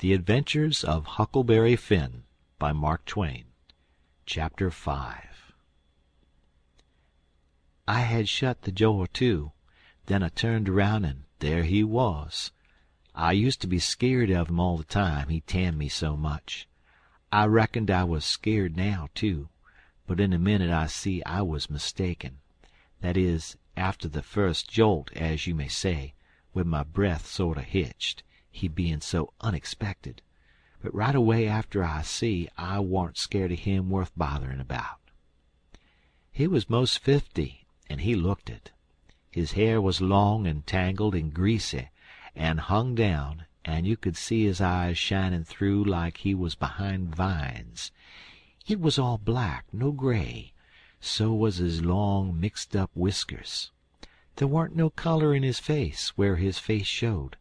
The Adventures of Huckleberry Finn by Mark Twain Chapter 5 I had shut the door to. Then I turned around and there he was. I used to be skeered of him all the time, he tanned me so much. I reckoned I was skeered now, too, but in a minute I see I was mistaken that is, after the first jolt, as you may say, when my breath sorter hitched, he bein' so unexpected; but right away after I see I warn't scared o' him worth botherin' about. He was most fifty, an' he looked it. His hair was long and tangled and greasy, and hung down, and you could see his eyes shinin' through like he was behind vines. It was all black, no gray so was his long, mixed up whiskers. There warn't no color in his face where his face showed.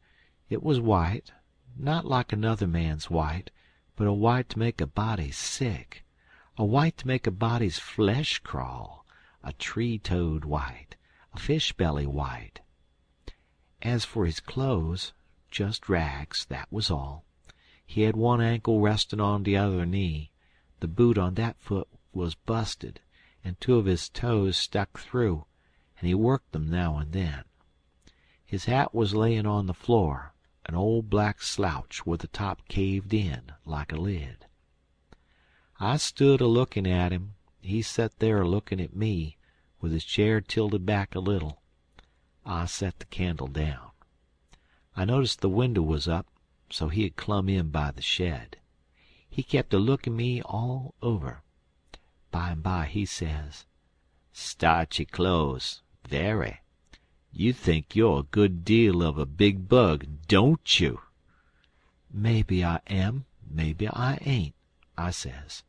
It was white not like another man's white, but a white to make a body sick a white to make a body's flesh crawl a tree toad white a fish belly white. As for his clothes just rags, that was all. He had one ankle restin' on the other knee. The boot on that foot was busted and two of his toes stuck through, and he worked them now and then. His hat was layin' on the floor, an old black slouch with the top caved in like a lid. I stood a lookin' at him; he set there a lookin' at me, with his chair tilted back a little. I set the candle down. I noticed the window was up, so he had clumb in by the shed. He kept a lookin' me all over. By and by he says: "Starchy clothes very. You think you're a good deal of a big bug, don't you?" "Maybe I am, maybe I ain't," I says.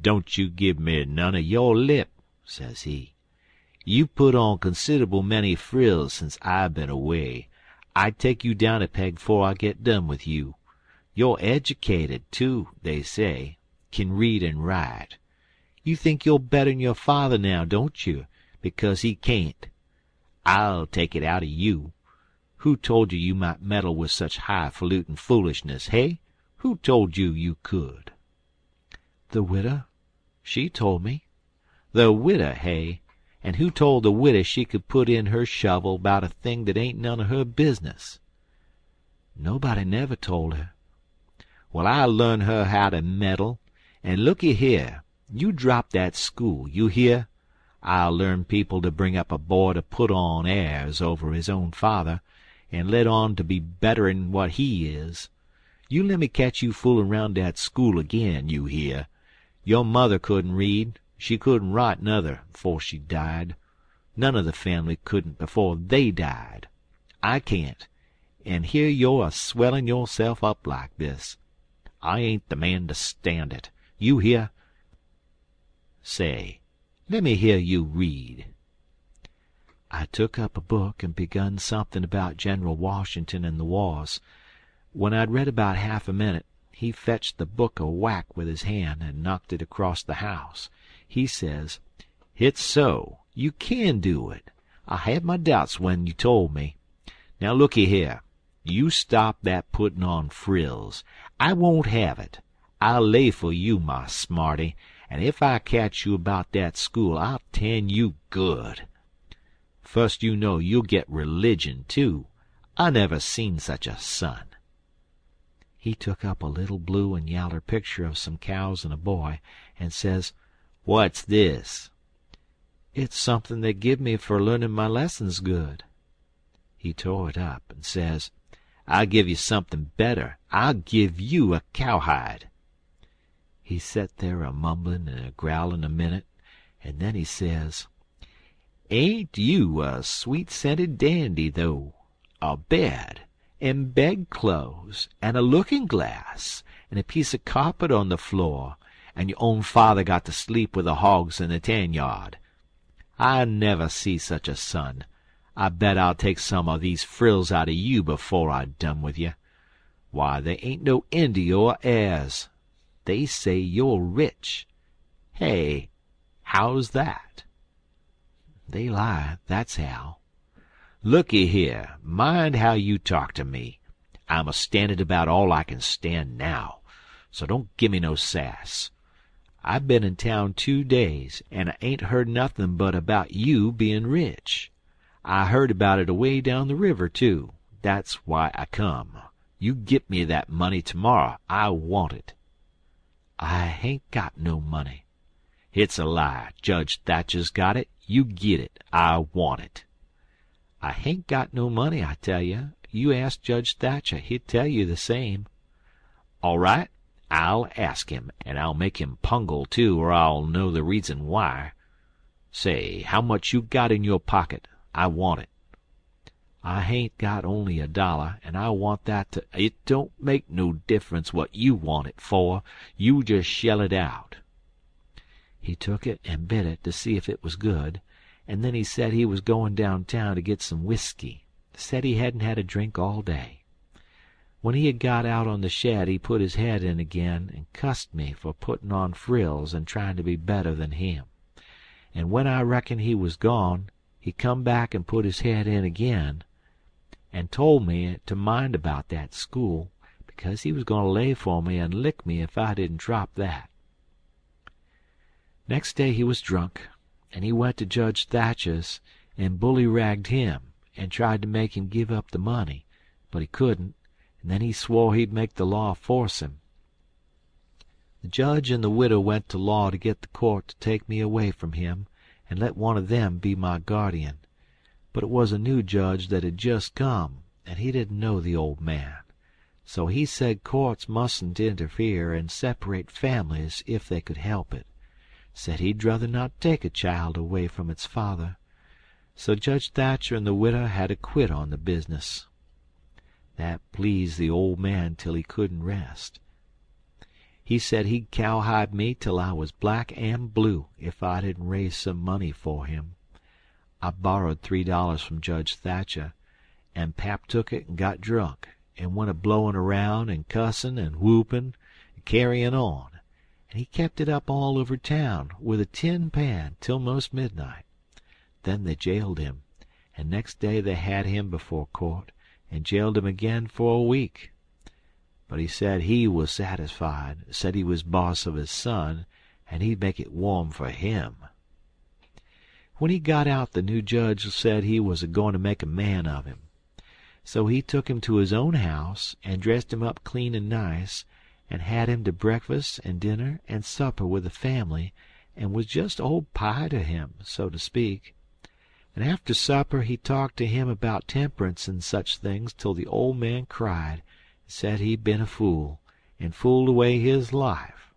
"Don't you give me none o' your lip," says he. "You put on consid'ble many frills sence I been away. I'd take you down a peg 'fore I get done with you. You're educated, too, they say kin read an' write. You think you're better'n your father now, don't you, because he can't? I'll take it out'n you. Who told you you might meddle with such high falutin' foolishness, hey? Who told you you could?" "The widow. She told me." "The widder, hey? An' who told the widder she could put in her shovel 'bout a thing that ain't none o' her business?" "Nobody never told her." "Well, I'll learn her how to meddle. An' looky here. You drop that school, you hear? I'll learn people to bring up a boy to put on airs over his own father, an' let on to be better'n what he is. You lemme catch you foolin' round dat school agin, you hear? Your mother couldn't read, she couldn't write nuther, 'fore she died. None o' the family couldn't before they died. I can't, an' here you're a swellin' yourself up like this. I ain't the man to stand it. You hear? Say, lemme hear you read." I took up a book and begun somethin' about General Washington and the wars. When I'd read about half a minute, he fetched the book a whack with his hand and knocked it across the house. He says: "Hit's so. You can do it. I had my doubts when you told me. Now looky here. You stop that puttin' on frills. I won't have it. I'll lay for you, my smarty an' ef I catch you about that school I'll tan you good. Fust you know you'll git religion, too. I never seen such a son." He took up a little blue and yaller picture of some cows and a boy, and says, "What's this?" "It's somethin' they give me for learnin' my lessons good." He tore it up, and says, "I'll give you somethin' better. I'll give you a cowhide. He set there a mumblin' an' a growlin' a minute, an' then he says: "Ain't you a sweet scented dandy, though? A bed, an' bedclothes, an' a lookin' glass, an' a piece o' carpet on the floor, an' your own father got to sleep with the hogs in the tan yard. I never see such a son. I bet I'll take some o' these frills out o' you before I done with you. Why, they ain't no end to your airs. They say you're rich. Hey, how's that?" "They lie, that's how." "Looky here, mind how you talk to me. I'm a standin' about all I can stand now, so don't gimme no sass. I've been in town two days, an' I ain't heard nothin' but about you bein' rich. I heard about it away down the river, too. That's why I come. You git me that money termorrer. I want it." "I hain't got no money." "Hit's a lie. Judge Thatcher's got it. You git it. I want it." "I hain't got no money, I tell you. You ask Judge Thatcher. He'll tell you the same." "All right. I'll ask him, an' I'll make him pungle, too, or I'll know the reason why. Say, how much you got in your pocket? I want it." "I hain't got only a dollar, an' I want that to "It don't make no difference what you want it for. You just shell it out." He took it and bit it to see if it was good, and then he said he was goin' down town to get some whiskey. Said he hadn't had a drink all day. When he had got out on the shed he put his head in again and cussed me for puttin' on frills and tryin' to be better than him. An' when I reckoned he was gone he come back and put his head in again, an' told me to mind about that school, because he was goin' to lay for me and lick me if I didn't drop that. Next day he was drunk, and he went to Judge Thatcher's and bully-ragged him, and tried to make him give up the money, but he couldn't and then he swore he'd make the law force him. The judge and the widow went to law to get the court to take me away from him and let one of them be my guardian. But it was a new judge that had just come, and he didn't know the old man. So he said courts mustn't interfere and separate families if they could help it. Said he'd druther not take a child away from its father. So Judge Thatcher and the widow had to quit on the business. That pleased the old man till he couldn't rest. He said he'd cowhide me till I was black an' blue if I didn't raise some money for him. I borrowed three dollars from Judge Thatcher, an' pap took it an' got drunk, an' went a blowin' around an' cussin' an' whoopin' an' carryin' on, an' he kept it up all over town with a tin pan till 'most midnight. Then they jailed him, an' next day they had him before court and jailed him again for a week. But he said he was satisfied, said he was boss of his son, and he'd make it warm for him. When he got out the new judge said he was a goin' to make a man of him. So he took him to his own house and dressed him up clean and nice, and had him to breakfast and dinner and supper with the family, and was just old pie to him, so to speak and after supper he talked to him about temperance and such things till the old man cried and said he'd been a fool, and fooled away his life,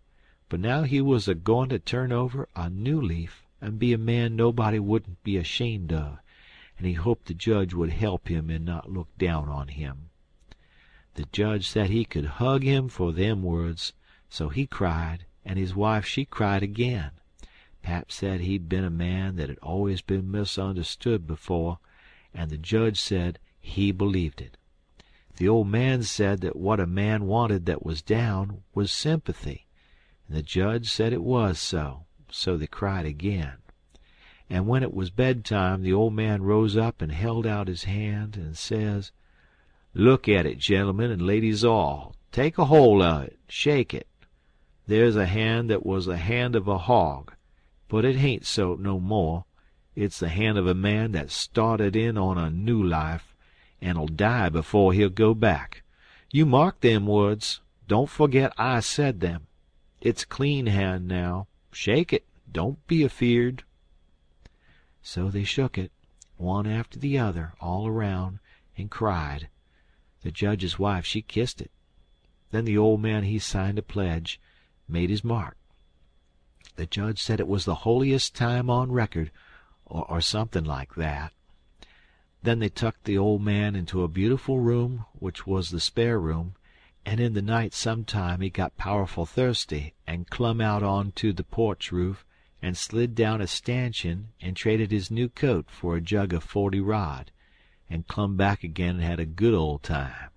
but now he was a goin' to turn over a new leaf and be a man nobody wouldn't be ashamed of, and he hoped the judge would help him and not look down on him. The judge said he could hug him for them words, so he cried, and his wife she cried again. Pap said he'd been a man that had always been misunderstood before, and the judge said he believed it. The old man said that what a man wanted that was down was sympathy, and the judge said it was so, so they cried again. And when it was bedtime the old man rose up and held out his hand and says, "Look at it, gentlemen and ladies all. Take a hold of it. Shake it. There's a hand that was the hand of a hog but it hain't so no more. It's the hand of a man that's started in on a new life, an'll die before he'll go back. You mark them words. Don't forget I said them. It's a clean hand now. Shake it. Don't be afeard." So they shook it, one after the other, all around, and cried. The judge's wife she kissed it. Then the old man he signed a pledge, made his mark. The judge said it was the holiest time on record, or, or something like that. Then they tucked the old man into a beautiful room which was the spare room, and in the night sometime he got powerful thirsty and clumb out on to the porch roof and slid down a stanchion and traded his new coat for a jug of forty rod, and clumb back again and had a good old time.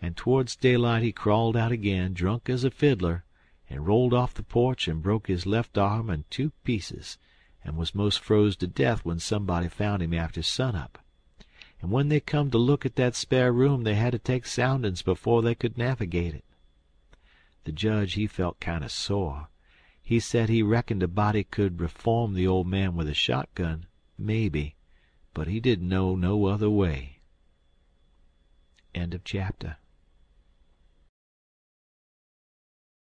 And towards daylight he crawled out again, drunk as a fiddler, and rolled off the porch and broke his left arm in two pieces, and was most froze to death when somebody found him after sunup. And when they come to look at that spare room they had to take soundin's before they could navigate it. The judge he felt kind of sore. He said he reckoned a body could reform the old man with a shotgun, maybe, but he didn't know no other way. End of chapter.